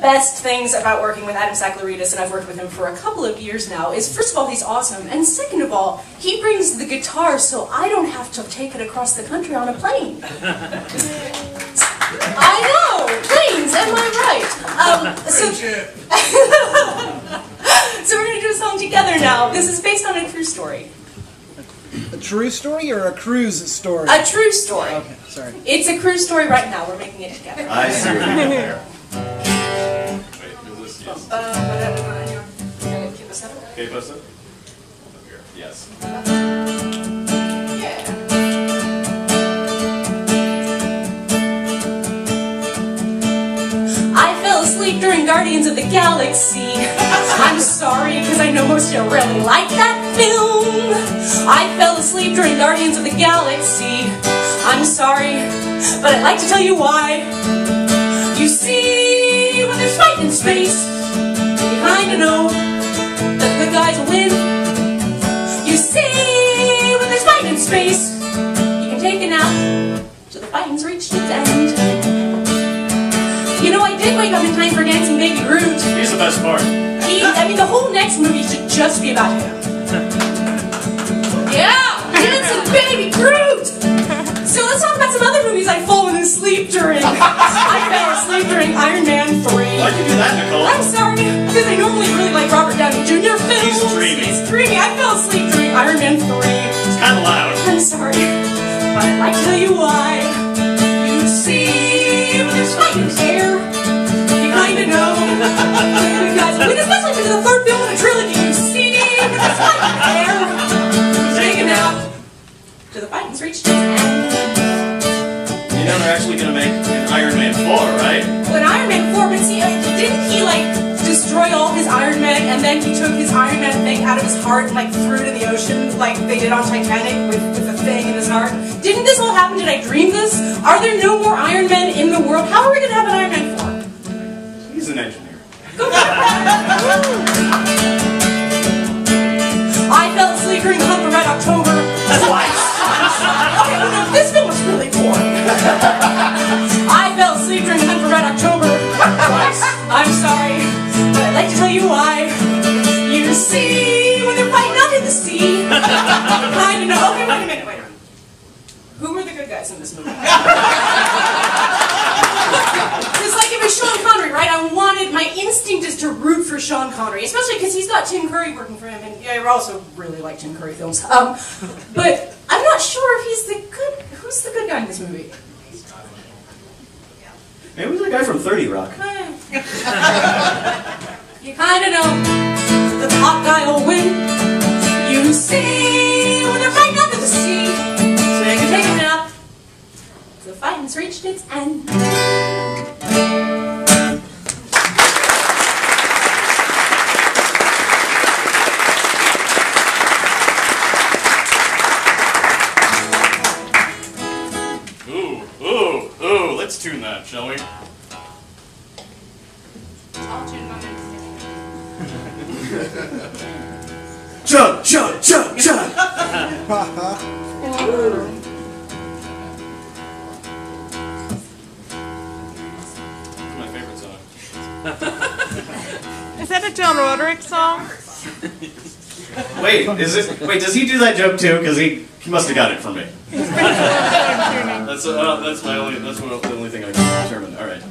best things about working with Adam Sakellarides, and I've worked with him for a couple of years now, is first of all, he's awesome, and second of all, he brings the guitar so I don't have to take it across the country on a plane. I know! Planes, am I right? Um, so, so we're gonna do a song together now. This is based on a true story. A true story or a cruise story? A true story. Okay, sorry. It's a cruise story right now. We're making it together. I see Okay, post it. Up here. Yes. Yeah. I fell asleep during Guardians of the Galaxy. I'm sorry, because I know most of you really like that film. I fell asleep during Guardians of the Galaxy. I'm sorry, but I'd like to tell you why. You see, when there's fight in space, you kinda know that the good win. You see, when there's fight in space, you can take a nap till the fighting's reached its end. You know, I did wake up in time for Dancing Baby Groot. He's the best part. He, I mean, the whole next movie should just be about him. Yeah, Dancing Baby Groot! So let's talk about some other movies I've fallen asleep during. I fell asleep during Iron Man 3. Why'd you do that, Nicole? I'm sorry, because I of. I'm sorry, but I'd like to tell you why. You see, when there's fight air, you kinda know. You guys, mean, especially if it's the third film in a trilogy, you see, there's fight in the air, take a nap till the fighting's reached its end. You know they're actually gonna make an Iron Man 4, right? When Iron Man 4, but see, didn't he, like, all his Iron Men, and then he took his Iron Man thing out of his heart and, like, threw it in the ocean, like they did on Titanic with, with the thing in his heart? Didn't this all happen? Did I dream this? Are there no more Iron Men in the world? How are we gonna have an Iron Man 4? He's an engineer. were the good guys in this movie? It's like it was Sean Connery, right? I wanted my instinct is to root for Sean Connery, especially because he's got Tim Curry working for him, and yeah, I also really like Tim Curry films. Um, but I'm not sure if he's the good. Who's the good guy in this movie? Maybe the guy from 30 Rock. Eh. you kind of know that the hot guy will win. Fighting's reached. Ooh, ooh, ooh. Let's tune that, shall we? I'll tune my Chug, chug, chug, chug! Is that a John Roderick song? Wait, is it? Wait, does he do that joke too? Because he, he must have got it from me. That's uh, that's my only that's the only thing I can determine. All right.